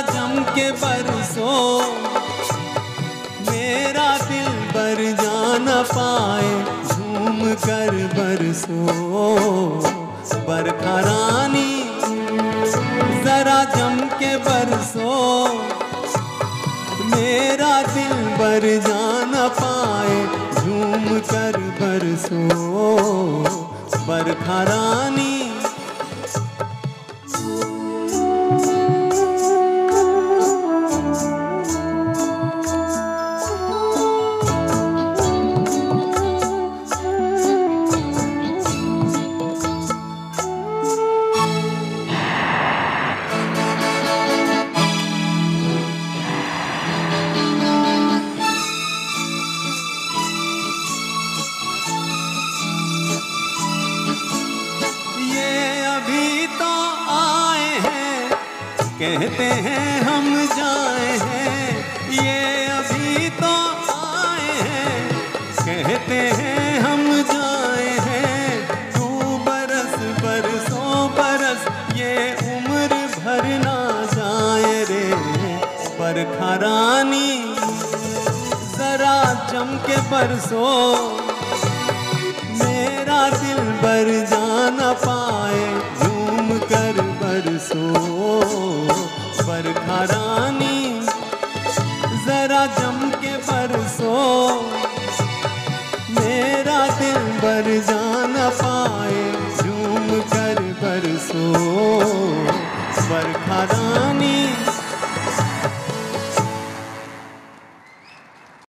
जम के बरसो, मेरा दिल बर जाना पाए, झूम कर बरसो। बरखा रानी जरा जम के बरसो, मेरा दिल बर जाना पाए, झूम कर बरसो। बरखा रानी कहते हैं, हम जाए हैं, ये अभी तो आए हैं। कहते हैं, हम जाए हैं, तू बरस बरसों बरस, ये उम्र भर ना जाए रे। पर खरानी, जरा चम के बरसों मेरा दिल भर जाना बरखा रानी जरा जम के बरसो। मेरा दिल बर जाना पाए, झूम कर बरसो। बरखा रानी